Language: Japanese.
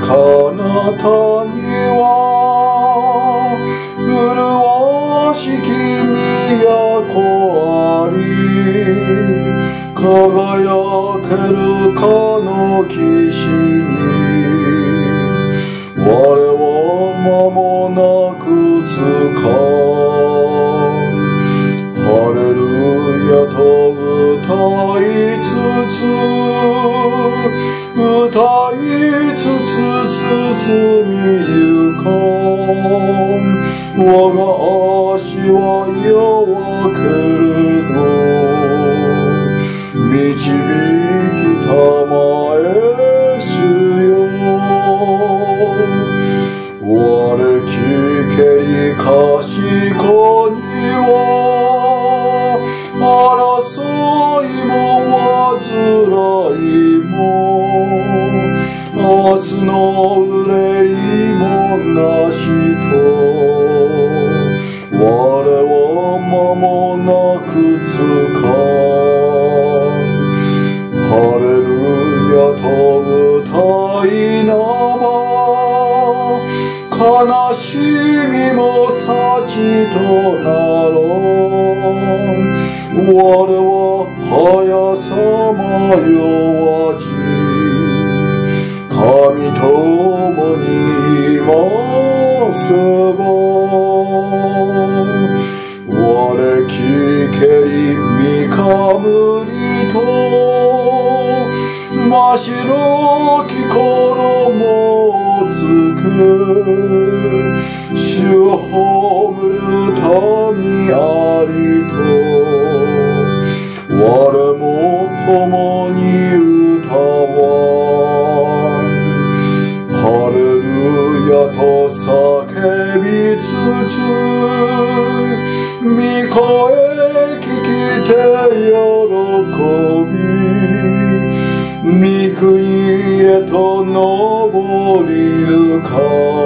彼方には麗しき都あり輝けるかの岸に。足は弱けれど導きたまえ主よ我きけりかしこには争いも煩いも明日の憂間もなく使うハレルヤと歌いなば悲しみも幸となろう我は速さまよわじ神ともにいますみかむりと真白き衣をつけ主褒むる民ありと我も共に歌わハレルヤと叫びつつか